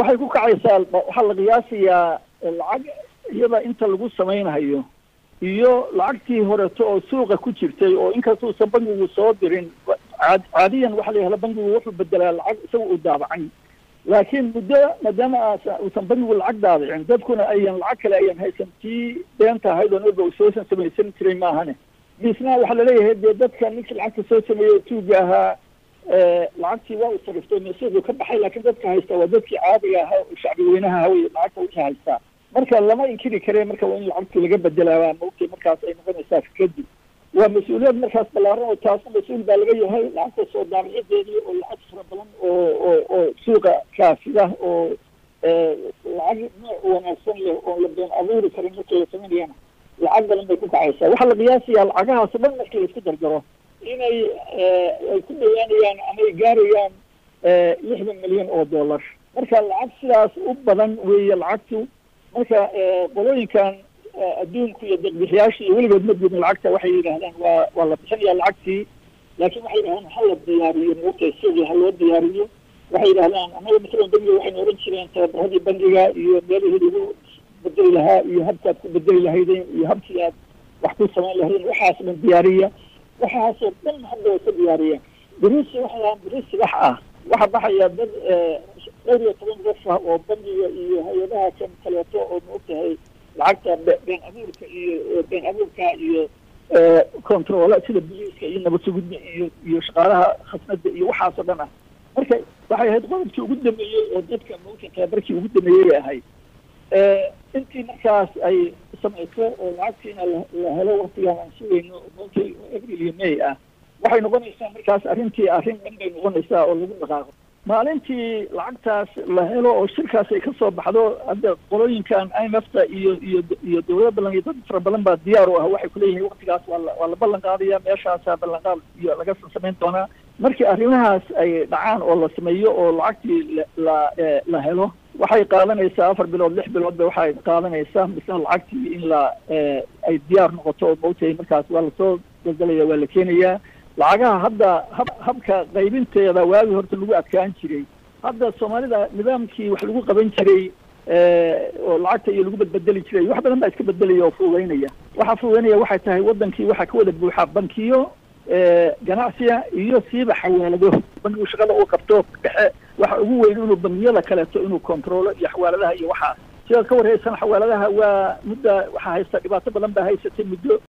waxay ku kacaysaa waxaa la qiyaasayaa lacag iyada inta lagu samaynayo iyo lacagtii horeto oo suuqa ku jirtay oo inkastuusan bangigu soo dirin caad caadiyan waxaa la yihahda bangigu wuxuu bedelaa lacag isaga uu daabacay. Laakiin muddo maadaama aasa uusan bangigu lacag daabicin dadkuna ayan lacag kale ayan haysan tii deenta ahayd oo naba usoosan samaysan jiray maahane. Misna waxaa la leeyahay dee dadka ninkii lacagta soo sameeyey tuuga ahaa lacagtii waa u sariftay masuuqu ka baxay laakiin dadka haysta waa dadkii caadiga ahaa oo shacbi weynaha hawey lacagta wixii haystaa marka lama inkiri kare marka waa in lacagtii laga bedelaa maogtay markaas ay noqonaysaa kadib waa mas'uuliyad markaas ballaaran oo taasna mas'uul baa laga yahay lacagta soo daabicideedii oo lacag fara badan oo oo oo suuqa kaafida oo lacag nooc wanaagsan leh oon la been abuuri karin markii la samaynayana lacag badan bay ku kacaysaa. Waxaa la qiyaasayaa lacagahaas dhan markii la isku dardaro inay ay ku dhawaanayaan ama ay gaarayaan lixdan milyan oo dollar. Marka lacag sidaas u badan weeye lacagtu marka qolooyinkan adduunku iyo deqbixiyaasha iyo weligood ma diidin lacagta waxay yidhaahdaan waa waa la bixinayaa lacagtii laakiin waxay yidhahdaan ha la diyaariyo moogtay sidii ha loo diyaariyo. Waxay yidhahdaan anaga masalan bangiga waxayna oran jireen tababaradii bangiga iyo meelihii lagu bedeli lahaa iyo habkaad ku bedeli lahaydeen iyo habkii aad wax ku samayn lahaydeen waxaas dhan diyaariya waxaasoo dhan hadda way ka diyaariyeen beriisi waxay ahaan beri ah. Waxa baxaya dad dhowr iyo toban qof ah oo bangiga iyo hay'adaha kan kaleeto oo maogtahay lacagta been abuurka iyo been abuurka iyo controla sida biliiska iyo nabad sugudda iyo iyo shaqaalaha khasnada iyo waxaasoo dhan ah. Marka waxay ahayd qodobkii ugu dambeeyey oo dadka maogta tababarkii ugu dambeeyey ahayd intii markaas ay samayso oo lacagtiina la helo waktigaan aan sugayno maogta april iyo may ah waxay noqonaysaa markaas arrintii arrin dhan bay noqonaysaa oo lagu dhaqaaqo. Maalintii lacagtaas la helo oo shirkaas ay ka soo baxdo hadda qolooyinkan imfta iyo iyo iyo dawlado badan iyo dad fara badan baa diyaar u ah. Waxay kuleeyihiin waktigaas waa la waa la ballan qaadaya meeshaasaa ballanqaad iyo laga samayn doonaa markii arrimahaas ay dhacaan oo la sameeyo oo lacagtii la la helo waxay qaadanaysaa afar bilood lix bilood ba waxay qaadanaysaa misna lacagtii in la ay diyaar noqoto oo maogtahay markaas waa la soo galgalaya waa la keenayaa. Lacagaha hadda hab habka qaybinteeda waagi horta lagu adkaan jiray. Hadda soomaalida nidaamkii wax lagu qaban jiray oo lacagta iyo lagu badbedeli jiray wax badan baa iska bedelaya oo fuugeynaya waxaa fuugeynaya waxay tahay wadankii waxaa ka wada buuxa bankiyo ganacsiga iyo siiba xawaalado bankigu shaqada uu qabto dhexe waxa ugu weyn inuu bangiyada kaleeto inuu controlo iyo xawaaladaha iyo waxaas sidaad ka warhaysan xawaaladaha waa mudda waxaa haysta dhibaato badan baa haysatay muddo